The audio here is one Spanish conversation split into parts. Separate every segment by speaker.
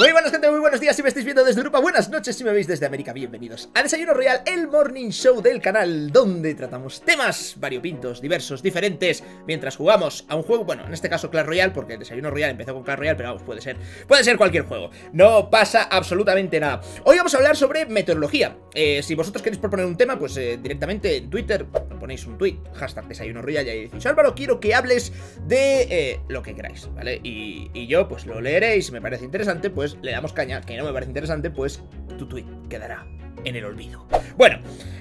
Speaker 1: Muy buenas gente, muy buenos días si me estáis viendo desde Europa, buenas noches si me veis desde América, bienvenidos a Desayuno Real, el morning show del canal donde tratamos temas variopintos, diversos, diferentes, mientras jugamos a un juego, bueno, en este caso Clash Royale, porque Desayuno Real empezó con Clash Royale, pero vamos, puede ser, puede ser cualquier juego, no pasa absolutamente nada. Hoy vamos a hablar sobre meteorología, eh, si vosotros queréis proponer un tema, pues eh, directamente en Twitter ponéis un tweet, hashtag Desayuno Real y ahí decís, Álvaro, quiero que hables de eh, lo que queráis, ¿vale? Y, y yo pues lo leeré y si me parece interesante, pues le damos caña, que no me parece interesante, pues tu tweet quedará en el olvido. Bueno,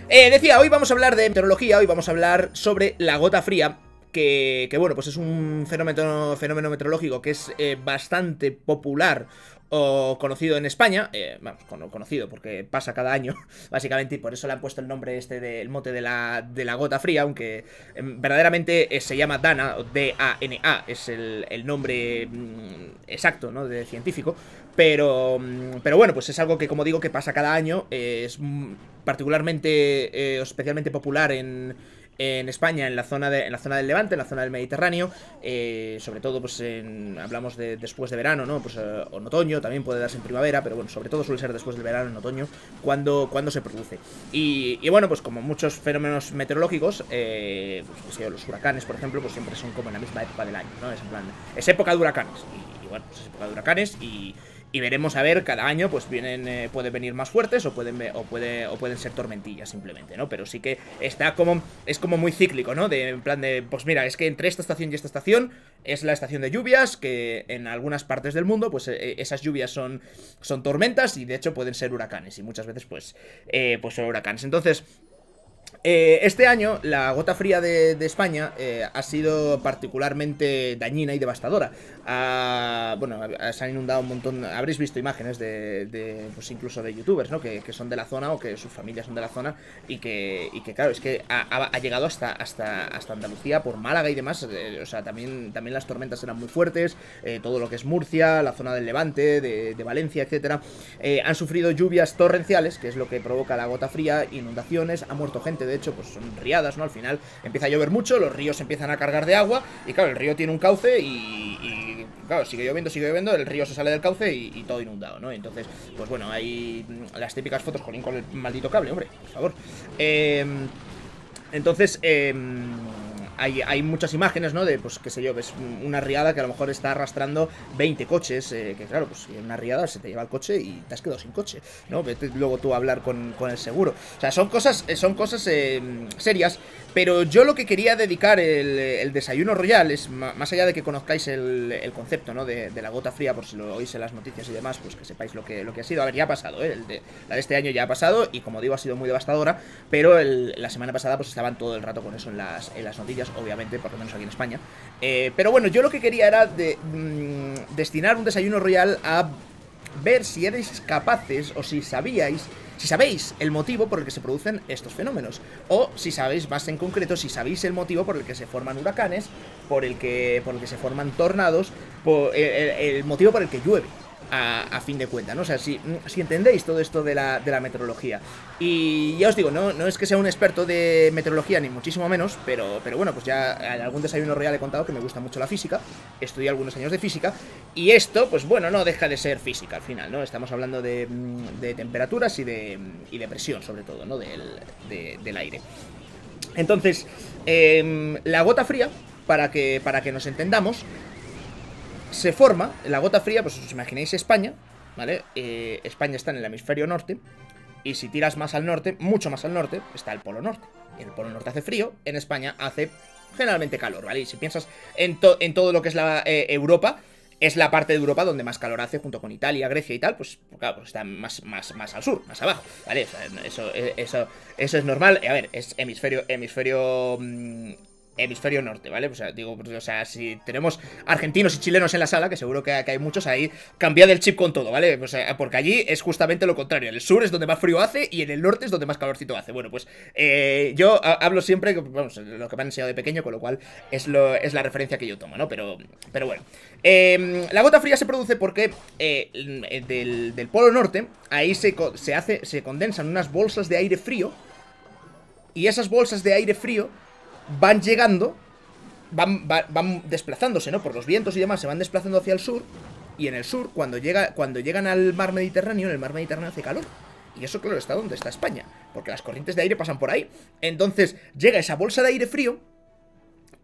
Speaker 1: eh, decía, hoy vamos a hablar de meteorología, hoy vamos a hablar sobre la gota fría, que, que, bueno, pues es un fenómeno, fenómeno meteorológico que es eh, bastante popular o conocido en España, eh, vamos, conocido porque pasa cada año, básicamente, y por eso le han puesto el nombre este del mote de la, de la gota fría, aunque eh, verdaderamente eh, se llama Dana, o D-A-N-A, es el, nombre mm, exacto, ¿no?, de científico, pero, mm, pero bueno, pues es algo que, como digo, que pasa cada año, es mm, particularmente, especialmente popular en en España, en la zona de, en la zona del Levante, en la zona del Mediterráneo, eh, sobre todo pues en, hablamos de después de verano, ¿no? Pues eh, en otoño, también puede darse en primavera, pero bueno, sobre todo suele ser después del verano, en otoño, cuando, cuando se produce. Y, y bueno, pues como muchos fenómenos meteorológicos, eh, pues, los huracanes, por ejemplo, pues siempre son como en la misma época del año, ¿no? Es en plan, es época de huracanes, y, y bueno, pues es época de huracanes y y veremos a ver, cada año pues vienen, eh, pueden venir más fuertes o pueden, o, puede, o pueden ser tormentillas simplemente, ¿no? Pero sí que está como, es como muy cíclico, ¿no? De, en plan de, pues mira, es que entre esta estación y esta estación es la estación de lluvias, que en algunas partes del mundo pues eh, esas lluvias son, son tormentas y de hecho pueden ser huracanes y muchas veces pues, eh, pues son huracanes. Entonces... Eh, este año la gota fría de, España eh, ha sido particularmente dañina y devastadora. Bueno, se han inundado un montón. Habréis visto imágenes de, de pues incluso de youtubers, ¿no? Que, son de la zona o que sus familias son de la zona y que, y que claro, es que ha, llegado hasta, hasta, hasta Andalucía por Málaga y demás. Eh, o sea, también, también las tormentas eran muy fuertes. Eh, todo lo que es Murcia, la zona del Levante, de, de Valencia, etcétera, han sufrido lluvias torrenciales, que es lo que provoca la gota fría, inundaciones, ha muerto gente de hecho, pues son riadas, ¿no? Al final empieza a llover mucho, los ríos empiezan a cargar de agua y claro, el río tiene un cauce y, y claro, sigue lloviendo, sigue lloviendo, el río se sale del cauce y, todo inundado, ¿no? Entonces, pues bueno, hay las típicas fotos, jolín, con el maldito cable, hombre, por favor. Eh, entonces, eh, hay, muchas imágenes, ¿no? De, pues, qué sé yo, ves una riada que a lo mejor está arrastrando 20 coches, eh, que claro, pues en una riada se te lleva el coche y te has quedado sin coche, ¿no? Vete luego tú a hablar con, el seguro. O sea, son cosas, son cosas eh, serias, pero yo lo que quería dedicar el, desayuno royal es, más allá de que conozcáis el, concepto, ¿no? De, de, la gota fría, por si lo oís en las noticias y demás, pues que sepáis lo que, lo que ha sido. A ver, ya ha pasado, ¿eh? El de, la de este año ya ha pasado y como digo, ha sido muy devastadora, pero el, la semana pasada pues estaban todo el rato con eso en las, en las noticias, obviamente, por lo menos aquí en España. Eh, pero bueno, yo lo que quería era mmm, destinar un desayuno royal a ver si erais capaces o si sabíais si sabéis el motivo por el que se producen estos fenómenos, o si sabéis más en concreto, si sabéis el motivo por el que se forman huracanes, por el que, por el que se forman tornados, por el motivo por el que llueve. A, fin de cuentas, ¿no? O sea, si, si entendéis todo esto de la, de la, meteorología. Y ya os digo, no, no es que sea un experto de meteorología, ni muchísimo menos, pero, pero bueno, pues ya en algún desayuno real he contado que me gusta mucho la física, estudié algunos años de física, y esto, pues bueno, no deja de ser física al final, ¿no? Estamos hablando de, de temperaturas y de, y de presión, sobre todo, ¿no? Del, de, del aire. Entonces, eh, la gota fría, para que, para que nos entendamos, se forma, la gota fría, pues os imagináis España, ¿vale? Eh, España está en el hemisferio norte, y si tiras más al norte, mucho más al norte, está el polo norte. En el polo norte hace frío, en España hace generalmente calor, ¿vale? Y si piensas en, to en todo lo que es la eh, Europa, es la parte de Europa donde más calor hace, junto con Italia, Grecia y tal, pues claro, pues está más, más, más al sur, más abajo, ¿vale? O sea, eso, eso, eso es normal. A ver, es hemisferio, hemisferio mmm, hemisferio norte, ¿vale? O sea, digo, o sea, si tenemos argentinos y chilenos en la sala, que seguro que, hay muchos ahí, cambiad el chip con todo, ¿vale? O sea, porque allí es justamente lo contrario. En el sur es donde más frío hace y en el norte es donde más calorcito hace. Bueno, pues eh, yo hablo siempre, vamos, lo que me han enseñado de pequeño, con lo cual es, lo, es la referencia que yo tomo, ¿no? Pero, pero bueno. Eh, la gota fría se produce porque eh, del, del, polo norte, ahí se, se hace, se condensan unas bolsas de aire frío y esas bolsas de aire frío van llegando, van, van, desplazándose, ¿no? Por los vientos y demás, se van desplazando hacia el sur y en el sur, cuando, llega, cuando llegan al mar Mediterráneo, en el mar Mediterráneo hace calor. Y eso, claro, está donde está España, porque las corrientes de aire pasan por ahí. Entonces, llega esa bolsa de aire frío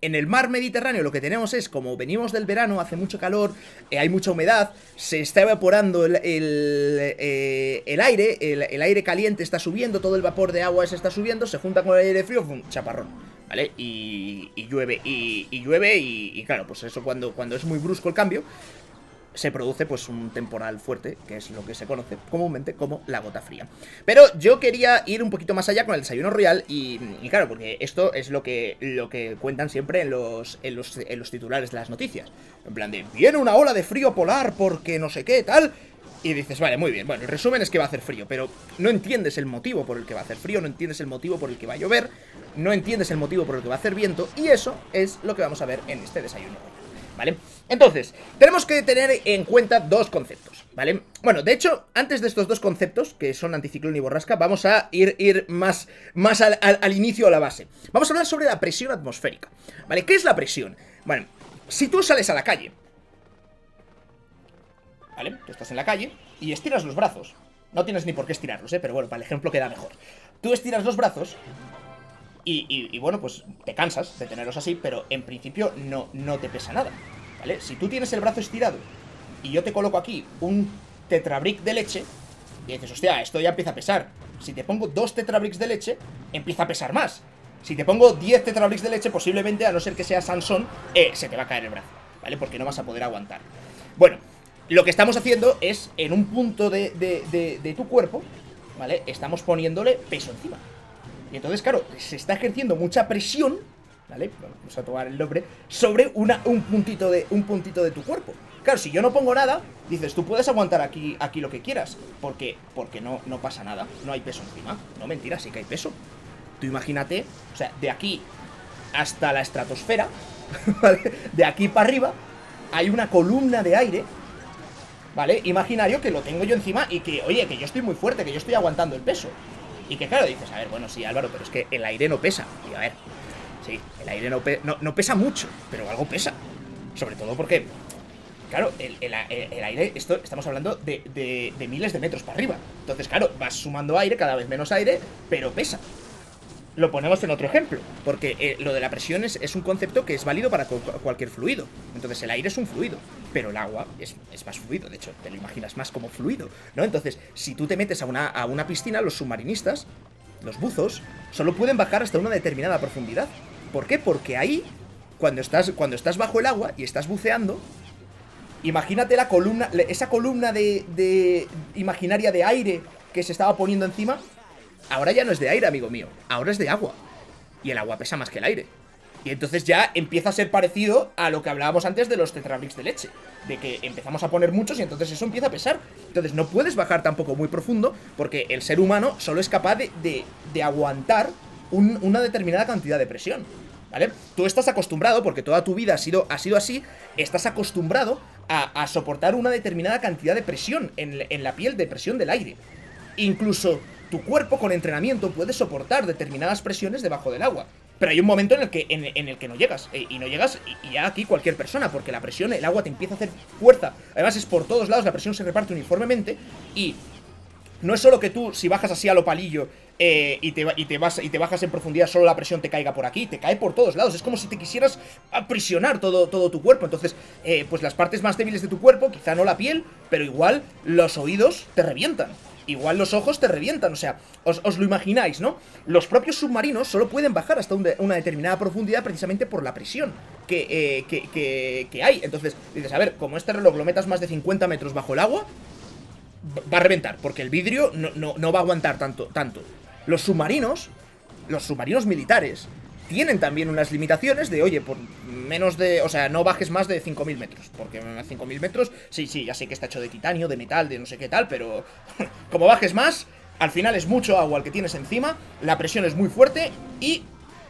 Speaker 1: en el mar Mediterráneo lo que tenemos es, como venimos del verano, hace mucho calor, eh, hay mucha humedad, se está evaporando el, el, eh, aire, el, aire caliente está subiendo, todo el vapor de agua se está subiendo, se junta con el aire frío, un chaparrón, ¿vale? Y, llueve, y, llueve, y, y, claro, pues eso cuando, cuando es muy brusco el cambio, se produce pues un temporal fuerte, que es lo que se conoce comúnmente como la gota fría. Pero yo quería ir un poquito más allá con el desayuno real y, claro, porque esto es lo que, lo que cuentan siempre en los, en los, en los titulares de las noticias. En plan de, viene una ola de frío polar porque no sé qué, tal... Y dices, vale, muy bien, bueno, el resumen es que va a hacer frío, pero no entiendes el motivo por el que va a hacer frío, no entiendes el motivo por el que va a llover, no entiendes el motivo por el que va a hacer viento, y eso es lo que vamos a ver en este desayuno ¿vale? Entonces, tenemos que tener en cuenta dos conceptos, ¿vale? Bueno, de hecho, antes de estos dos conceptos, que son anticiclón y borrasca, vamos a ir, ir más, más al, al, inicio, a la base. Vamos a hablar sobre la presión atmosférica, ¿vale? ¿Qué es la presión? Bueno, si tú sales a la calle, ¿vale? Tú estás en la calle y estiras los brazos. No tienes ni por qué estirarlos, ¿eh? Pero bueno, para el ejemplo queda mejor. Tú estiras los brazos y, bueno, pues te cansas de tenerlos así, pero en principio no, no te pesa nada, ¿vale? Si tú tienes el brazo estirado y yo te coloco aquí un tetrabric de leche, y dices, hostia, esto ya empieza a pesar. Si te pongo dos tetrabricks de leche, empieza a pesar más. Si te pongo 10 tetrabricks de leche, posiblemente, a no ser que sea Sansón, eh, se te va a caer el brazo, ¿vale? Porque no vas a poder aguantar. Bueno, lo que estamos haciendo es, en un punto de, de, de tu cuerpo, ¿vale? Estamos poniéndole peso encima. Y entonces, claro, se está ejerciendo mucha presión, ¿vale? vamos a tomar el nombre, sobre una, un, puntito de, un puntito de tu cuerpo. Claro, si yo no pongo nada, dices, tú puedes aguantar aquí, aquí lo que quieras. Porque, porque no, no pasa nada, no hay peso encima. No, mentira, sí que hay peso. Tú imagínate, o sea, de aquí hasta la estratosfera, ¿vale? De aquí para arriba, hay una columna de aire, ¿vale? Imaginario que lo tengo yo encima y que, oye, que yo estoy muy fuerte, que yo estoy aguantando el peso. Y que claro, dices, a ver, bueno, sí, Álvaro, pero es que el aire no pesa. Y a ver, sí, el aire no, no, pesa mucho, pero algo pesa. Sobre todo porque, claro, el, aire, esto estamos hablando de, de, miles de metros para arriba. Entonces, claro, vas sumando aire, cada vez menos aire, pero pesa lo ponemos en otro ejemplo, porque eh, lo de la presión es, es, un concepto que es válido para cualquier fluido. Entonces el aire es un fluido, pero el agua es, más fluido, de hecho, te lo imaginas más como fluido, ¿no? Entonces, si tú te metes a una, a una piscina, los submarinistas, los buzos, solo pueden bajar hasta una determinada profundidad. ¿Por qué? Porque ahí, cuando estás, cuando estás bajo el agua y estás buceando, imagínate la columna, esa columna de, de imaginaria de aire que se estaba poniendo encima, ahora ya no es de aire, amigo mío, ahora es de agua. Y el agua pesa más que el aire. Y entonces ya empieza a ser parecido a lo que hablábamos antes de los tetrabricks de leche. De que empezamos a poner muchos y entonces eso empieza a pesar. Entonces no puedes bajar tampoco muy profundo porque el ser humano solo es capaz de, de, aguantar una determinada cantidad de presión. ¿Vale? Tú estás acostumbrado, porque toda tu vida ha sido, ha sido así, estás acostumbrado a, a soportar una determinada cantidad de presión en, en la piel, de presión del aire. Incluso tu cuerpo con entrenamiento puede soportar determinadas presiones debajo del agua. Pero hay un momento en el que, en, el que no llegas. Eh, y no llegas, y, ya aquí cualquier persona, porque la presión, el agua te empieza a hacer fuerza. Además es por todos lados, la presión se reparte uniformemente. Y no es solo que tú, si bajas así a lo palillo eh, y, te, y, te vas, y te bajas en profundidad, solo la presión te caiga por aquí, te cae por todos lados. Es como si te quisieras aprisionar todo, todo tu cuerpo. Entonces, eh, pues las partes más débiles de tu cuerpo, quizá no la piel, pero igual los oídos te revientan igual los ojos te revientan, o sea, os, lo imagináis, ¿no? Los propios submarinos solo pueden bajar hasta una determinada profundidad precisamente por la presión eh, que, que, hay. Entonces, dices, a ver, como este reloj lo metas más de 50 metros bajo el agua, va a reventar, porque el vidrio no, no va a aguantar tanto, tanto. Los submarinos, los submarinos militares, tienen también unas limitaciones de, oye, por menos de, o sea, no bajes más de 5.000 metros, porque a 5.000 metros, sí, sí, ya sé que está hecho de titanio, de metal, de no sé qué tal, pero como bajes más, al final es mucho agua el que tienes encima, la presión es muy fuerte y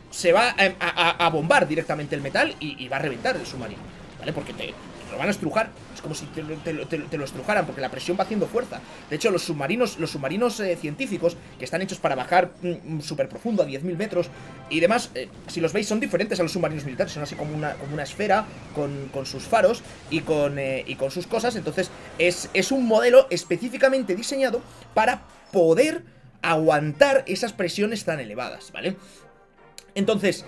Speaker 1: se va a, bombar directamente el metal y, va a reventar el submarino, ¿vale? Porque te, lo van a estrujar. Es como si te, lo estrujaran, porque la presión va haciendo fuerza. De hecho, los submarinos, los submarinos eh, científicos, que están hechos para bajar mm, súper profundo, a 10.000 metros, y demás, eh, si los veis, son diferentes a los submarinos militares. Son así como una, como una esfera con, sus faros y con, eh, y con sus cosas. Entonces, es, es un modelo específicamente diseñado para poder aguantar esas presiones tan elevadas, ¿vale? Entonces,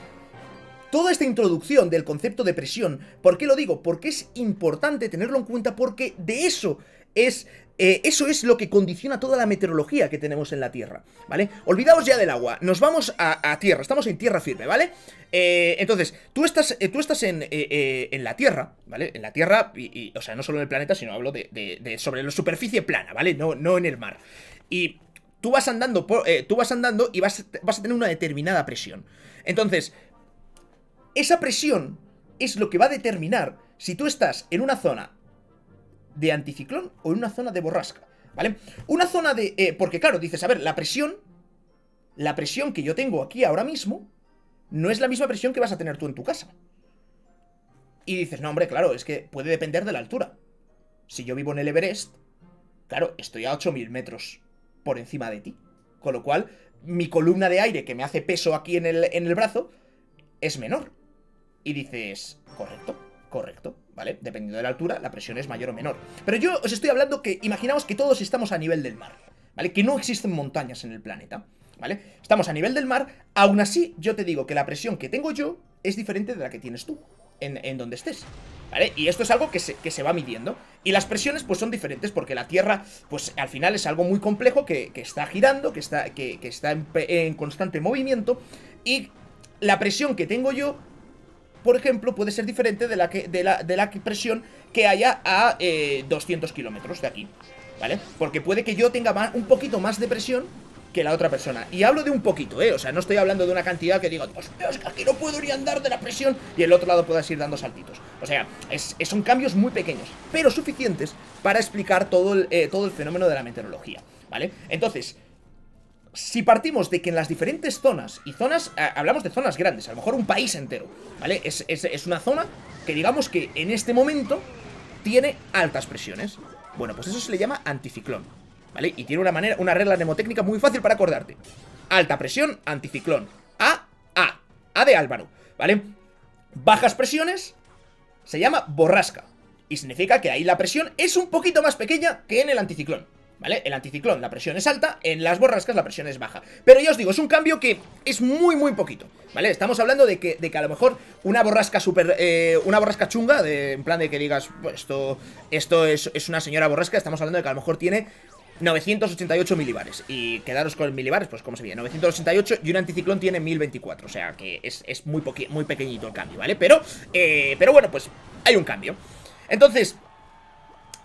Speaker 1: toda esta introducción del concepto de presión, ¿por qué lo digo? Porque es importante tenerlo en cuenta porque de eso es... Eh, eso es lo que condiciona toda la meteorología que tenemos en la Tierra, ¿vale? Olvidaos ya del agua, nos vamos a, tierra, estamos en tierra firme, ¿vale? Eh, entonces, tú estás, eh, tú estás en, en, la Tierra, ¿vale? En la Tierra, y, o sea, no solo en el planeta, sino hablo de, sobre la superficie plana, ¿vale? No, no en el mar. Y tú vas andando, tú vas andando y vas, vas a tener una determinada presión. Entonces, esa presión es lo que va a determinar si tú estás en una zona de anticiclón o en una zona de borrasca, ¿vale? Una zona de... Eh, porque claro, dices, a ver, la presión, la presión que yo tengo aquí ahora mismo, no es la misma presión que vas a tener tú en tu casa. Y dices, no, hombre, claro, es que puede depender de la altura. Si yo vivo en el Everest, claro, estoy a 8.000 metros por encima de ti. Con lo cual, mi columna de aire que me hace peso aquí en el, en el brazo es menor. Y dices, correcto, correcto, ¿vale? Dependiendo de la altura, la presión es mayor o menor. Pero yo os estoy hablando que imaginaos que todos estamos a nivel del mar, ¿vale? Que no existen montañas en el planeta, ¿vale? Estamos a nivel del mar, aún así yo te digo que la presión que tengo yo es diferente de la que tienes tú, en, donde estés. ¿Vale? Y esto es algo que se, que se, va midiendo. Y las presiones, pues, son diferentes porque la Tierra, pues, al final es algo muy complejo que, está girando, que está, que, está en, en, constante movimiento. Y la presión que tengo yo por ejemplo, puede ser diferente de la, que, de la, de la presión que haya a 200 eh, kilómetros de aquí, ¿vale? Porque puede que yo tenga un poquito más de presión que la otra persona. Y hablo de un poquito, ¿eh? O sea, no estoy hablando de una cantidad que digo, Dios es que aquí no puedo ni andar de la presión y el otro lado puedas ir dando saltitos. O sea, son cambios muy pequeños, pero suficientes para explicar todo el, eh, todo el fenómeno de la meteorología, ¿vale? Entonces, si partimos de que en las diferentes zonas, y zonas, eh, hablamos de zonas grandes, a lo mejor un país entero, ¿vale? Es, una zona que digamos que en este momento tiene altas presiones. Bueno, pues eso se le llama anticiclón, ¿vale? Y tiene una manera, una regla mnemotécnica muy fácil para acordarte. Alta presión, anticiclón. A, A. A de Álvaro, ¿vale? Bajas presiones se llama borrasca. Y significa que ahí la presión es un poquito más pequeña que en el anticiclón. ¿Vale? El anticiclón, la presión es alta, en las borrascas la presión es baja. Pero ya os digo, es un cambio que es muy, muy poquito, ¿vale? Estamos hablando de que, de que a lo mejor una borrasca super, eh, una borrasca chunga, de, en plan de que digas, pues esto, esto es, es una señora borrasca, estamos hablando de que a lo mejor tiene 988 milibares. Y quedaros con milibares, pues como se ve, 988 y un anticiclón tiene 1024. O sea que es, muy, muy pequeñito el cambio, ¿vale? Pero, eh, pero bueno, pues hay un cambio. Entonces,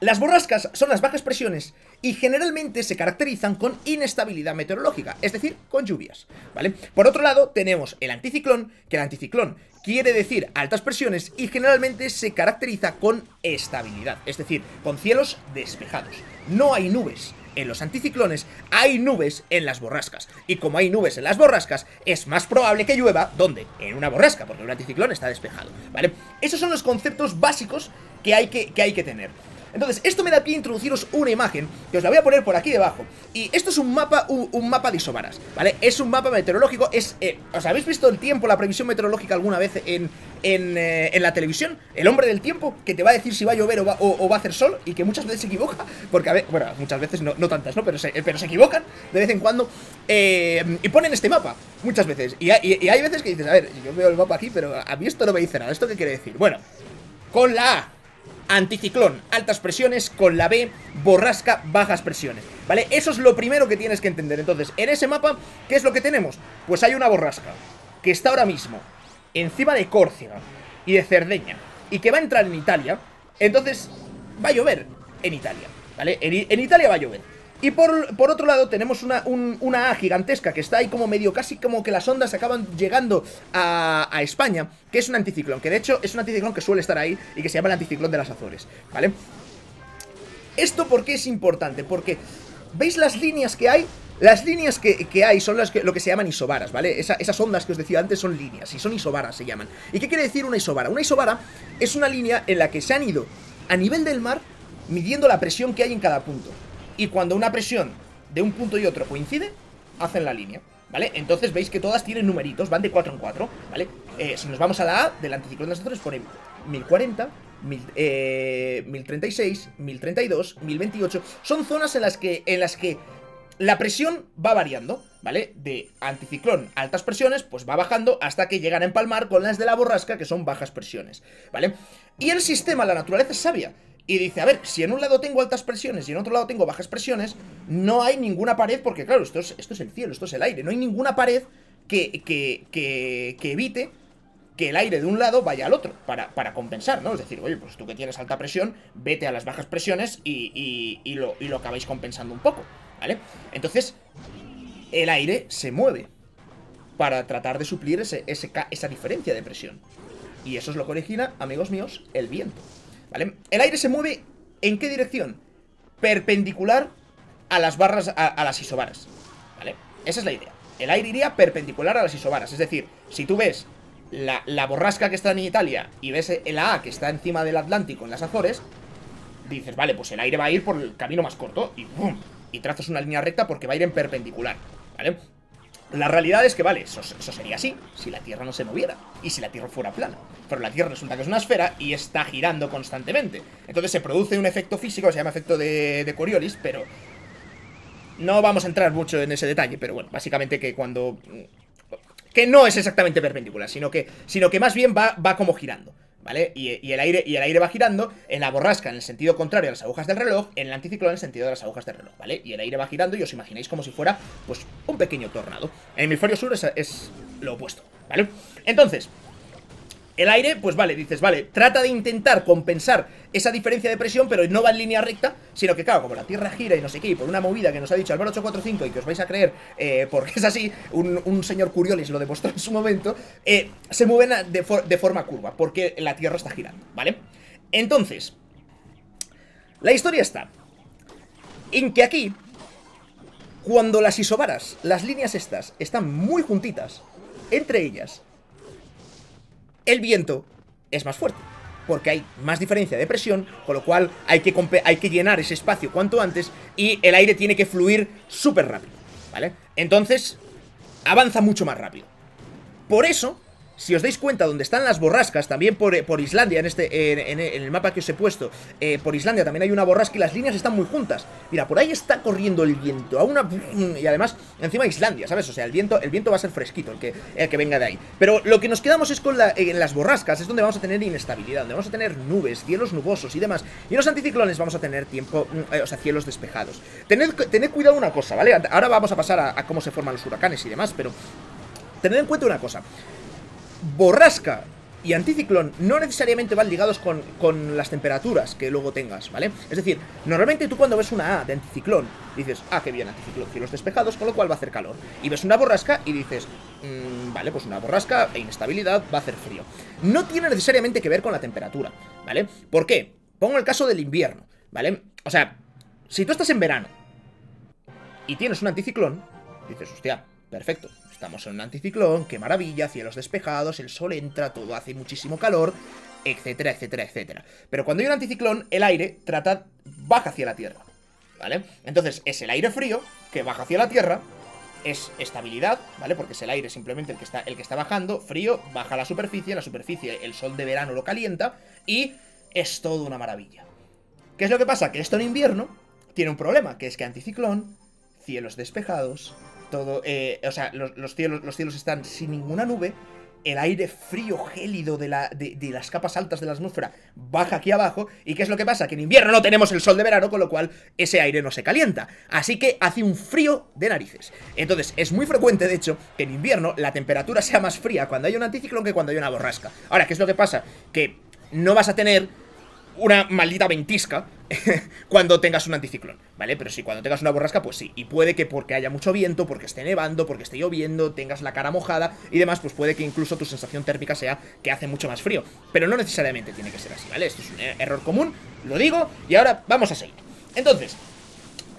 Speaker 1: las borrascas son las bajas presiones y generalmente se caracterizan con inestabilidad meteorológica, es decir, con lluvias, ¿vale? Por otro lado, tenemos el anticiclón, que el anticiclón quiere decir altas presiones y generalmente se caracteriza con estabilidad, es decir, con cielos despejados. No hay nubes. En los anticiclones hay nubes en las borrascas. Y como hay nubes en las borrascas, es más probable que llueva, ¿dónde? En una borrasca, porque un anticiclón está despejado, ¿vale? Esos son los conceptos básicos que hay que, que, hay que tener. Entonces, esto me da pie a introduciros una imagen Que os la voy a poner por aquí debajo Y esto es un mapa, un, mapa de isobaras ¿Vale? Es un mapa meteorológico Es, eh, ¿os habéis visto el tiempo, la previsión meteorológica alguna vez en, en, eh, en, la televisión? El hombre del tiempo Que te va a decir si va a llover o va, o, va a hacer sol Y que muchas veces se equivoca Porque, a ver, bueno, muchas veces no, no tantas, ¿no? Pero se, pero se equivocan de vez en cuando eh, Y ponen este mapa Muchas veces y, y hay veces que dices, a ver, yo veo el mapa aquí Pero a mí esto no me dice nada ¿Esto qué quiere decir? Bueno, con la A Anticiclón, altas presiones, con la B, borrasca, bajas presiones ¿Vale? Eso es lo primero que tienes que entender Entonces, en ese mapa, ¿qué es lo que tenemos? Pues hay una borrasca Que está ahora mismo encima de Córcega Y de Cerdeña Y que va a entrar en Italia Entonces, va a llover en Italia ¿Vale? en Italia va a llover y por, otro lado tenemos una, una, A gigantesca que está ahí como medio, casi como que las ondas acaban llegando a, España, que es un anticiclón, que de hecho es un anticiclón que suele estar ahí y que se llama el anticiclón de las Azores, ¿vale? ¿Esto por qué es importante? Porque, ¿veis las líneas que hay? Las líneas que, hay son las que, lo que se llaman isobaras, ¿vale? esas ondas que os decía antes son líneas, y son isobaras se llaman. ¿Y qué quiere decir una isobara? Una isobara es una línea en la que se han ido a nivel del mar midiendo la presión que hay en cada punto. Y cuando una presión de un punto y otro coincide, hacen la línea, ¿vale? Entonces veis que todas tienen numeritos, van de 4 en 4, ¿vale? Eh, si nos vamos a la A del anticiclón de las pone 1040, 1036, 1032, 1028. Son zonas en las que, en las que la presión va variando, ¿vale? De anticiclón altas presiones, pues va bajando hasta que llegan a empalmar con las de la borrasca, que son bajas presiones, ¿vale? Y el sistema, la naturaleza es sabia. Y dice, a ver, si en un lado tengo altas presiones y en otro lado tengo bajas presiones, no hay ninguna pared, porque claro, esto es, el cielo, esto es el aire, no hay ninguna pared que, que, que, que evite que el aire de un lado vaya al otro, para, para, compensar, ¿no? Es decir, oye, pues tú que tienes alta presión, vete a las bajas presiones y, y, lo, y lo acabáis compensando un poco, ¿vale? Entonces, el aire se mueve para tratar de suplir ese, esa diferencia de presión. Y eso es lo que origina, amigos míos, el viento. ¿Vale? El aire se mueve ¿en qué dirección? Perpendicular a las barras, a, las isobaras. ¿Vale? Esa es la idea. El aire iría perpendicular a las isobaras. Es decir, si tú ves la, la borrasca que está en Italia y ves el A que está encima del Atlántico en las Azores, dices, vale, pues el aire va a ir por el camino más corto y ¡pum! Y trazas una línea recta porque va a ir en perpendicular, ¿vale? La realidad es que, vale, eso, sería así, si la Tierra no se moviera, y si la Tierra fuera plana. Pero la Tierra resulta que es una esfera y está girando constantemente. Entonces se produce un efecto físico, que se llama efecto de, de Coriolis, pero... No vamos a entrar mucho en ese detalle, pero bueno, básicamente que cuando... Que no es exactamente perpendicular, sino que, sino que más bien va, va como girando. ¿vale? Y, el aire, y el aire va girando en la borrasca en el sentido contrario a las agujas del reloj, en el anticiclón en el sentido de las agujas del reloj, ¿vale? Y el aire va girando y os imagináis como si fuera, pues, un pequeño tornado. En el hemisferio sur es, es lo opuesto, ¿vale? Entonces, el aire, pues vale, dices, vale, trata de intentar compensar esa diferencia de presión, pero no va en línea recta, sino que, claro, como la Tierra gira y no sé qué, y por una movida que nos ha dicho Álvaro 845 y que os vais a creer, eh, porque es así, un, señor Curiolis lo demostró en su momento, eh, se mueven de, de forma curva, porque la Tierra está girando, ¿vale? Entonces, la historia está en que aquí, cuando las isobaras, las líneas estas, están muy juntitas, entre ellas, el viento es más fuerte. Porque hay más diferencia de presión, con lo cual hay que, hay que llenar ese espacio cuanto antes y el aire tiene que fluir súper rápido, ¿vale? Entonces, avanza mucho más rápido. Por eso, si os dais cuenta, donde están las borrascas, también por, por Islandia, en este en, el mapa que os he puesto, eh, por Islandia también hay una borrasca y las líneas están muy juntas. Mira, por ahí está corriendo el viento, a una... Y además, encima Islandia, ¿sabes? O sea, el viento, el viento va a ser fresquito, el que, el que venga de ahí. Pero lo que nos quedamos es con la, en las borrascas, es donde vamos a tener inestabilidad, donde vamos a tener nubes, cielos nubosos y demás. Y en los anticiclones vamos a tener tiempo, mm, eh, o sea, cielos despejados. Tened, tened cuidado una cosa, ¿vale? Ahora vamos a pasar a cómo se forman los huracanes y demás, pero... Tened en cuenta una cosa borrasca y anticiclón no necesariamente van ligados con, las temperaturas que luego tengas, ¿vale? Es decir, normalmente tú cuando ves una A de anticiclón, dices, ah, qué bien, anticiclón, cielos despejados, con lo cual va a hacer calor. Y ves una borrasca y dices, mmm, vale, pues una borrasca e inestabilidad va a hacer frío. No tiene necesariamente que ver con la temperatura, ¿vale? ¿Por qué? Pongo el caso del invierno, ¿vale? O sea, si tú estás en verano y tienes un anticiclón, dices, hostia, perfecto, Estamos en un anticiclón, qué maravilla, cielos despejados, el sol entra, todo hace muchísimo calor, etcétera, etcétera, etcétera. Pero cuando hay un anticiclón, el aire trata, baja hacia la Tierra, ¿vale? Entonces es el aire frío que baja hacia la Tierra, es estabilidad, ¿vale? Porque es el aire simplemente el que está, el que está bajando, frío, baja a la superficie, la superficie el sol de verano lo calienta y es todo una maravilla. ¿Qué es lo que pasa? Que esto en invierno tiene un problema, que es que anticiclón, cielos despejados, todo, eh, o sea, los, cielos, los cielos están sin ninguna nube, el aire frío, gélido de, la, de, las capas altas de la atmósfera baja aquí abajo. ¿Y qué es lo que pasa? Que en invierno no tenemos el sol de verano, con lo cual ese aire no se calienta. Así que hace un frío de narices. Entonces, es muy frecuente, de hecho, que en invierno la temperatura sea más fría cuando hay un anticiclón que cuando hay una borrasca. Ahora, ¿qué es lo que pasa? Que no vas a tener una maldita ventisca cuando tengas un anticiclón, ¿vale? Pero sí, cuando tengas una borrasca, pues sí. Y puede que porque haya mucho viento, porque esté nevando, porque esté lloviendo, tengas la cara mojada y demás, pues puede que incluso tu sensación térmica sea que hace mucho más frío. Pero no necesariamente tiene que ser así, ¿vale? Esto es un error común, lo digo, y ahora vamos a seguir. Entonces,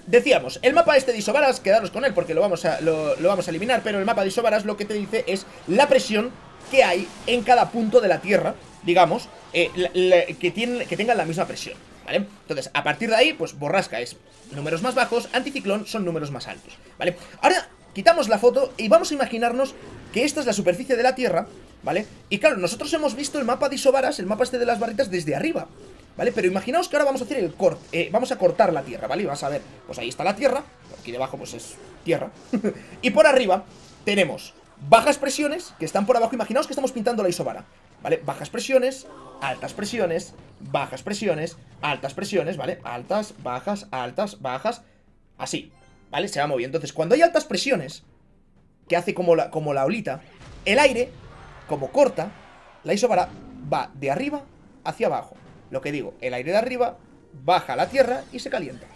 Speaker 1: Decíamos, el mapa este de Isobaras, quedaros con él porque lo vamos, a, lo, vamos a eliminar, pero el mapa de Isobaras lo que te dice es la presión que hay en cada punto de la Tierra, digamos, eh, que, tienen, que tengan la misma presión, ¿vale? Entonces, a partir de ahí, pues borrasca es números más bajos, anticiclón son números más altos, ¿vale? Ahora, quitamos la foto y vamos a imaginarnos que esta es la superficie de la Tierra, ¿vale? Y claro, nosotros hemos visto el mapa de Isobaras, el mapa este de las barritas desde arriba, ¿vale? Pero imaginaos que ahora vamos a hacer el corte, eh, vamos a cortar la tierra, ¿vale? Y vas a ver, pues ahí está la tierra, aquí debajo pues es tierra, y por arriba tenemos bajas presiones que están por abajo, imaginaos que estamos pintando la isobara, ¿vale? Bajas presiones, altas presiones, bajas presiones, altas presiones, ¿vale? Altas, bajas, altas, bajas, así, ¿vale? Se va moviendo, entonces cuando hay altas presiones, que hace como la, como la olita, el aire, como corta, la isobara va de arriba hacia abajo lo que digo, el aire de arriba baja a la tierra y se calienta.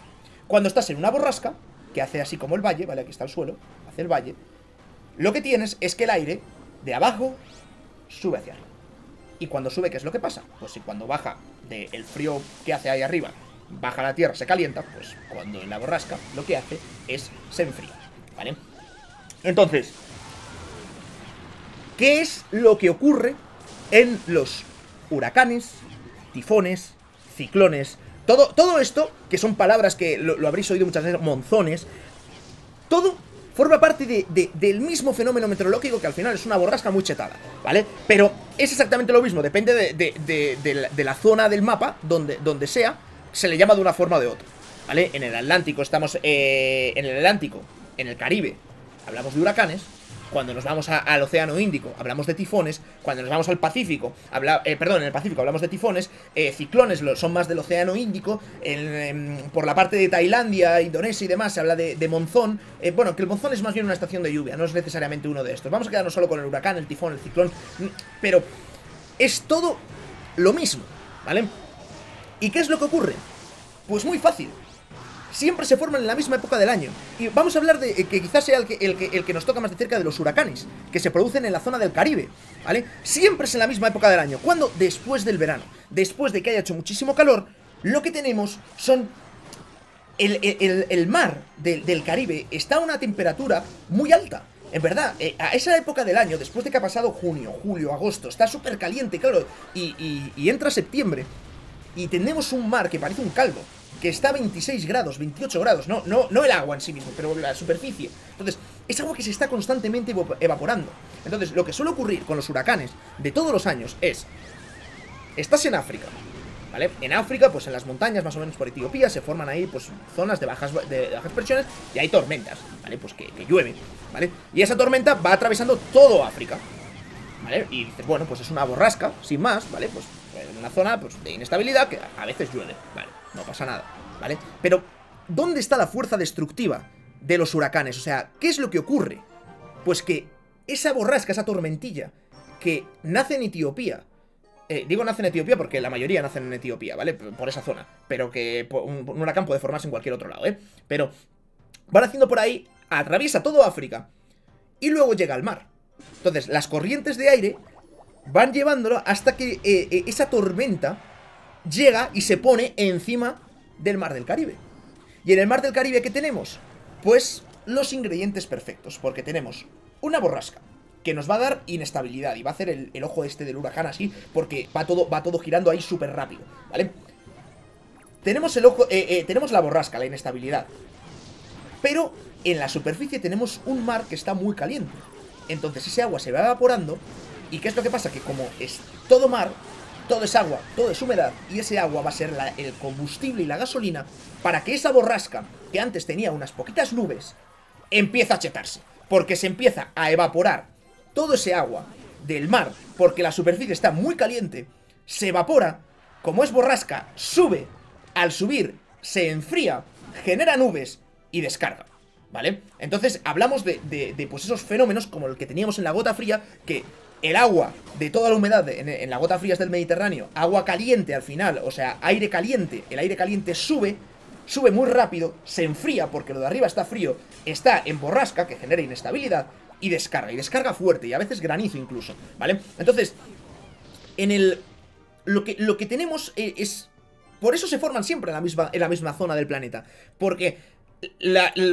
Speaker 1: Cuando estás en una borrasca, que hace así como el valle, ¿vale? Aquí está el suelo, hace el valle. Lo que tienes es que el aire de abajo sube hacia arriba. Y cuando sube, ¿qué es lo que pasa? Pues si cuando baja del frío que hace ahí arriba, baja la tierra, se calienta, pues cuando en la borrasca lo que hace es se enfría, ¿vale? Entonces, ¿qué es lo que ocurre en los huracanes, tifones, ciclones, todo, todo esto, que son palabras que lo, habréis oído muchas veces, monzones, todo forma parte de, del mismo fenómeno meteorológico que al final es una borrasca muy chetada, ¿vale? Pero es exactamente lo mismo, depende de, la, zona del mapa, donde, donde sea, se le llama de una forma o de otra, ¿vale? En el Atlántico estamos, eh, en el Atlántico, en el Caribe, hablamos de huracanes, cuando nos vamos al Océano Índico hablamos de tifones, cuando nos vamos al Pacífico, habla, eh, perdón, en el Pacífico hablamos de tifones, eh, ciclones son más del Océano Índico, em, por la parte de Tailandia, Indonesia y demás se habla de, monzón, eh, bueno, que el monzón es más bien una estación de lluvia, no es necesariamente uno de estos, vamos a quedarnos solo con el huracán, el tifón, el ciclón, mm, pero es todo lo mismo, ¿vale? ¿Y qué es lo que ocurre? Pues muy fácil, siempre se forman en la misma época del año. Y vamos a hablar de eh, que quizás sea el que, el, que, el que nos toca más de cerca de los huracanes, que se producen en la zona del Caribe, ¿vale? Siempre es en la misma época del año. ¿Cuándo? Después del verano. Después de que haya hecho muchísimo calor, lo que tenemos son... El, mar del, Caribe está a una temperatura muy alta. En verdad, eh, a esa época del año, después de que ha pasado junio, julio, agosto, está súper caliente, claro, y, y entra septiembre, y tenemos un mar que parece un caldo que está a 26 grados, 28 grados, no, no, no el agua en sí mismo, pero la superficie. Entonces, es agua que se está constantemente evaporando. Entonces, lo que suele ocurrir con los huracanes de todos los años es, estás en África, ¿vale? En África, pues en las montañas, más o menos por Etiopía, se forman ahí, pues, zonas de bajas, presiones y hay tormentas, ¿vale? Pues que, que llueve, ¿vale? Y esa tormenta va atravesando todo África, ¿vale? Y dices, bueno, pues es una borrasca, sin más, ¿vale? Pues en una zona pues, de inestabilidad que a veces llueve, ¿vale? No pasa nada, ¿vale? Pero, ¿dónde está la fuerza destructiva de los huracanes? O sea, ¿qué es lo que ocurre? Pues que esa borrasca, esa tormentilla, que nace en Etiopía, eh, digo nace en Etiopía porque la mayoría nacen en Etiopía, ¿vale? Por esa zona, pero que un, un huracán puede formarse en cualquier otro lado, ¿eh? Pero van haciendo por ahí, atraviesa todo África y luego llega al mar. Entonces, las corrientes de aire van llevándolo hasta que eh, eh, esa tormenta llega y se pone encima del mar del Caribe. ¿Y en el mar del Caribe qué tenemos? Pues los ingredientes perfectos, porque tenemos una borrasca, que nos va a dar inestabilidad y va a hacer el, ojo este del huracán así, porque va todo, va todo girando ahí súper rápido, ¿vale? Tenemos el ojo, eh, eh, tenemos la borrasca, la inestabilidad, pero en la superficie tenemos un mar que está muy caliente. Entonces ese agua se va evaporando, ¿y qué es lo que pasa? Que como es todo mar, todo es agua, todo es humedad y ese agua va a ser el combustible y la gasolina para que esa borrasca, que antes tenía unas poquitas nubes, empiece a chetarse. Porque se empieza a evaporar todo ese agua del mar, porque la superficie está muy caliente, se evapora, como es borrasca, sube, al subir se enfría, genera nubes y descarga. ¿Vale? Entonces hablamos de, de, pues esos fenómenos como el que teníamos en la gota fría, que el agua de toda la humedad en, la gota fría del Mediterráneo, agua caliente al final, o sea, aire caliente, el aire caliente sube, sube muy rápido, se enfría porque lo de arriba está frío, está en borrasca, que genera inestabilidad, y descarga, y descarga fuerte, y a veces granizo incluso, ¿vale? Entonces, en el... Lo que, lo que tenemos e, es... Por eso se forman siempre en la, misma, en la misma zona del planeta, porque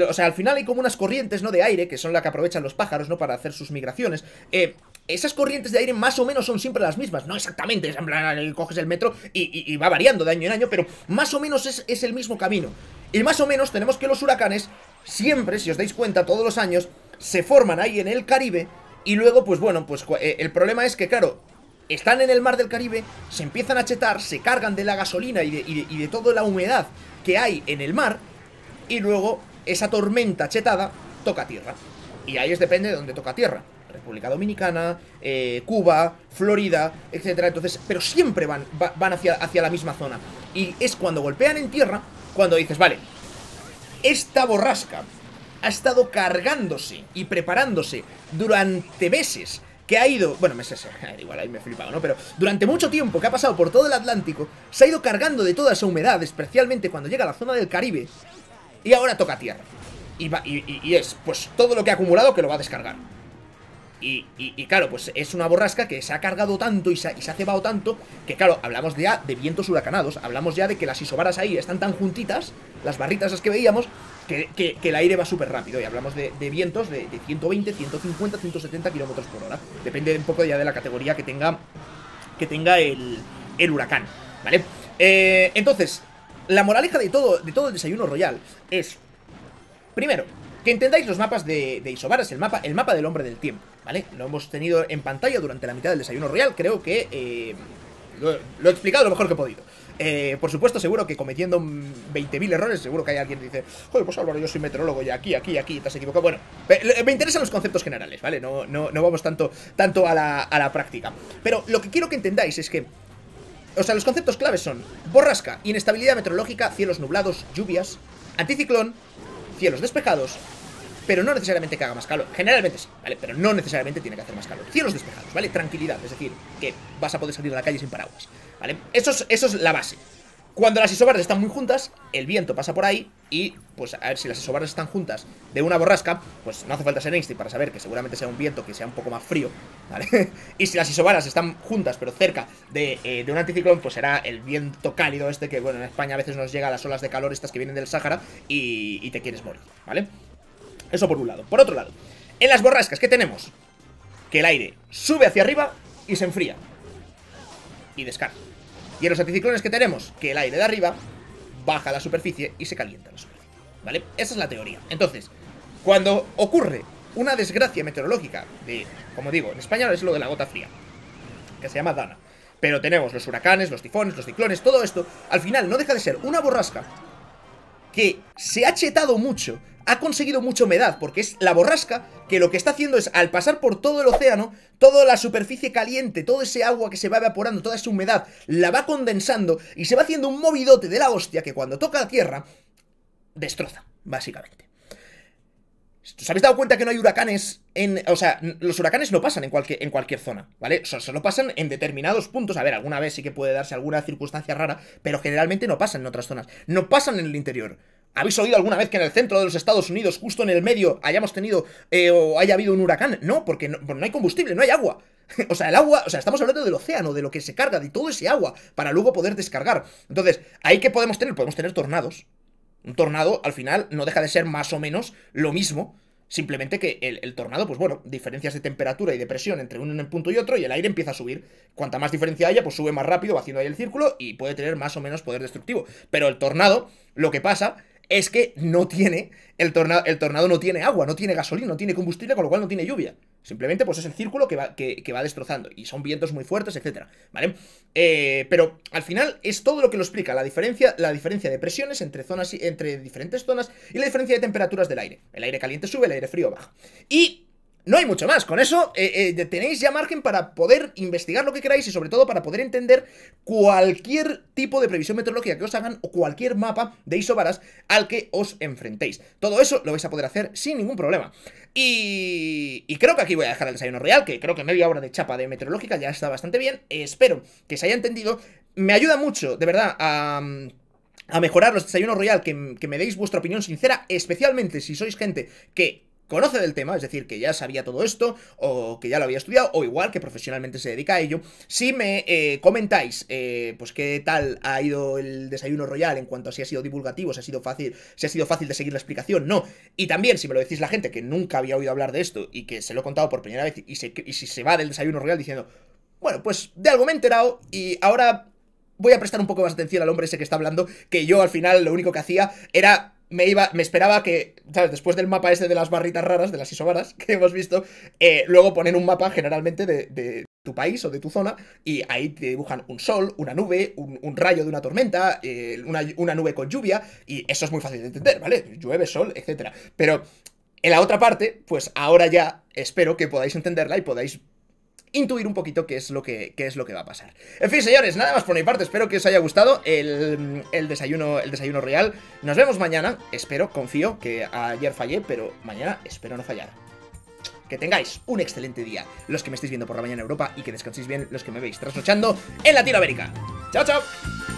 Speaker 1: o sea, al final hay como unas corrientes, ¿no? De aire, que son las que aprovechan los pájaros, ¿no? Para hacer sus migraciones. Eh, esas corrientes de aire más o menos son siempre las mismas. No exactamente, en plan, coges el metro y, va variando de año en año, pero más o menos es, el mismo camino. Y más o menos tenemos que los huracanes siempre, si os dais cuenta, todos los años, se forman ahí en el Caribe y luego, pues bueno, pues eh, el problema es que, claro, están en el mar del Caribe, se empiezan a chetar, se cargan de la gasolina y de, y toda la humedad que hay en el mar y luego esa tormenta chetada toca tierra. Y ahí es depende de dónde toca tierra. República Dominicana, eh, Cuba, Florida, etcétera. Entonces, pero siempre van, van hacia, hacia la misma zona. Y es cuando golpean en tierra, cuando dices, vale, esta borrasca ha estado cargándose y preparándose durante meses que ha ido, bueno, meses, igual ahí me he flipado, ¿no? Pero durante mucho tiempo que ha pasado por todo el Atlántico, se ha ido cargando de toda esa humedad, especialmente cuando llega a la zona del Caribe, y ahora toca tierra. Y, y, es, pues, todo lo que ha acumulado que lo va a descargar. Y, claro, pues es una borrasca que se ha cargado tanto y se ha, cebado tanto que, claro, hablamos ya de vientos huracanados, hablamos ya de que las isobaras ahí están tan juntitas, las barritas las que veíamos, que, el aire va súper rápido. Y hablamos de, vientos de, 120, 150, 170 kilómetros por hora. Depende un poco ya de la categoría que tenga, que tenga el, huracán, ¿vale? Eh, entonces, la moraleja de todo, de todo el desayuno royal es, primero, que entendáis los mapas de, de Isobaras, el mapa, el mapa del hombre del tiempo, ¿vale? Lo hemos tenido en pantalla durante la mitad del desayuno royal, creo que eh, lo, he explicado lo mejor que he podido. Eh, por supuesto, seguro que cometiendo 20.000 errores, seguro que hay alguien que dice, joder, pues Álvaro, yo soy meteorólogo y aquí, aquí, aquí, te has equivocado. Bueno, me interesan los conceptos generales, ¿vale? No, no, no vamos tanto, tanto a, la, a la práctica. Pero lo que quiero que entendáis es que o sea, los conceptos claves son borrasca, inestabilidad meteorológica, cielos nublados, lluvias, anticiclón, cielos despejados, pero no necesariamente que haga más calor. Generalmente sí, ¿vale? Pero no necesariamente tiene que hacer más calor. Cielos despejados, ¿vale? Tranquilidad, es decir, que vas a poder salir a la calle sin paraguas, ¿vale? Eso es, eso es la base. Cuando las isobaras están muy juntas, el viento pasa por ahí y, pues, a ver si las isobaras están juntas de una borrasca, pues no hace falta ser Einstein para saber que seguramente sea un viento que sea un poco más frío, ¿vale? y si las isobaras están juntas pero cerca de, eh, de, un anticiclón, pues será el viento cálido este que, bueno, en España a veces nos llega a las olas de calor estas que vienen del Sáhara y, y te quieres morir, ¿vale? Eso por un lado. Por otro lado, en las borrascas, ¿qué tenemos? Que el aire sube hacia arriba y se enfría. Y descarga. Y en los anticiclones que tenemos, que el aire de arriba baja a la superficie y se calienta la superficie. ¿Vale? Esa es la teoría. Entonces, cuando ocurre una desgracia meteorológica de, como digo, en español es lo de la gota fría, que se llama Dana. Pero tenemos los huracanes, los tifones, los ciclones, todo esto, al final no deja de ser una borrasca que se ha chetado mucho, ha conseguido mucha humedad, porque es la borrasca que lo que está haciendo es, al pasar por todo el océano, toda la superficie caliente, todo ese agua que se va evaporando, toda esa humedad, la va condensando y se va haciendo un movidote de la hostia que cuando toca la tierra, destroza, básicamente. ¿Os habéis dado cuenta que no hay huracanes en... O sea, los huracanes no pasan en cualquier, en cualquier zona, ¿vale? O sea, solo pasan en determinados puntos. A ver, alguna vez sí que puede darse alguna circunstancia rara, pero generalmente no pasan en otras zonas. No pasan en el interior. ¿Habéis oído alguna vez que en el centro de los Estados Unidos, justo en el medio, hayamos tenido eh, o haya habido un huracán? No, porque no, no hay combustible, no hay agua. o sea, el agua, o sea, estamos hablando del océano, de lo que se carga, de todo ese agua, para luego poder descargar. Entonces, ¿ahí qué podemos tener? Podemos tener tornados. Un tornado, al final, no deja de ser más o menos lo mismo. Simplemente que el, tornado, pues bueno, diferencias de temperatura y de presión entre un punto y otro y el aire empieza a subir. Cuanta más diferencia haya, pues sube más rápido, va haciendo ahí el círculo y puede tener más o menos poder destructivo. Pero el tornado, lo que pasa es que no tiene, el tornado, el tornado no tiene agua, no tiene gasolina, no tiene combustible, con lo cual no tiene lluvia. Simplemente pues es el círculo que va, que, va destrozando y son vientos muy fuertes, etcétera, ¿vale? Eh, pero al final es todo lo que lo explica, la diferencia, la diferencia de presiones entre zonas, entre diferentes zonas y la diferencia de temperaturas del aire. El aire caliente sube, el aire frío baja. Y no hay mucho más. Con eso eh, eh, tenéis ya margen para poder investigar lo que queráis y sobre todo para poder entender cualquier tipo de previsión meteorológica que os hagan o cualquier mapa de isobaras al que os enfrentéis. Todo eso lo vais a poder hacer sin ningún problema. Y, y creo que aquí voy a dejar el desayuno real, que creo que media hora de chapa de meteorológica ya está bastante bien. espero que se haya entendido. Me ayuda mucho, de verdad, a a mejorar los desayunos royal, que, que, me deis vuestra opinión sincera, especialmente si sois gente que conoce del tema, es decir, que ya sabía todo esto, o que ya lo había estudiado, o igual que profesionalmente se dedica a ello, si me eh, comentáis, eh, pues qué tal ha ido el desayuno royal en cuanto a si ha sido divulgativo, si ha sido fácil, si ha sido fácil de seguir la explicación, no. Y también, si me lo decís la gente que nunca había oído hablar de esto y que se lo he contado por primera vez y, y si se va del desayuno royal diciendo, bueno, pues de algo me he enterado y ahora voy a prestar un poco más atención al hombre ese que está hablando, que yo al final lo único que hacía era me iba, me esperaba que, ¿sabes? Después del mapa este de las barritas raras, de las isobaras que hemos visto, eh, luego ponen un mapa generalmente de, tu país o de tu zona y ahí te dibujan un sol, una nube, un, rayo de una tormenta, eh, una, una, nube con lluvia y eso es muy fácil de entender, ¿vale? Llueve, sol, etcétera. Pero en la otra parte, pues ahora ya espero que podáis entenderla y podáis intuir un poquito qué es lo que, es lo que va a pasar. En fin, señores, nada más por mi parte. Espero que os haya gustado el, desayuno, el desayuno real. Nos vemos mañana. Espero, confío que ayer fallé, pero mañana espero no fallar. Que tengáis un excelente día los que me estéis viendo por la mañana en Europa y que descanséis bien los que me veis trasnochando en Latinoamérica. ¡Chao, chao!